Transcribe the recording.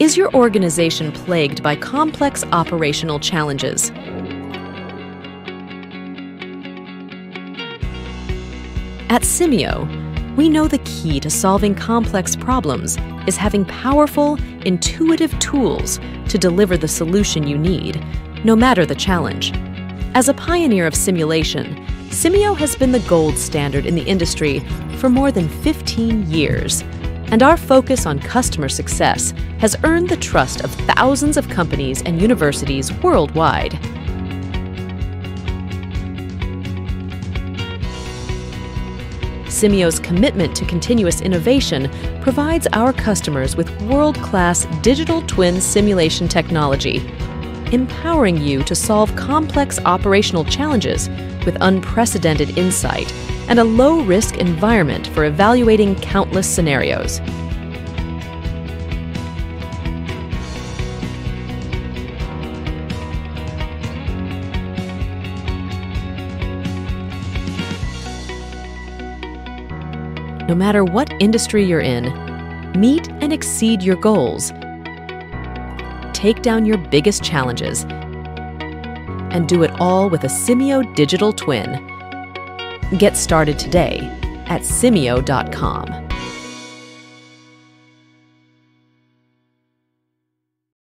Is your organization plagued by complex operational challenges? At Simio, we know the key to solving complex problems is having powerful, intuitive tools to deliver the solution you need, no matter the challenge. As a pioneer of simulation, Simio has been the gold standard in the industry for more than 15 years and our focus on customer success has earned the trust of thousands of companies and universities worldwide. Simio's commitment to continuous innovation provides our customers with world class digital twin simulation technology, empowering you to solve complex operational challenges with unprecedented insight and a low risk environment for evaluating countless scenarios. No matter what industry you're in, meet and exceed your goals. Take down your biggest challenges and do it all with a Simio digital twin. Get started today at simio.com.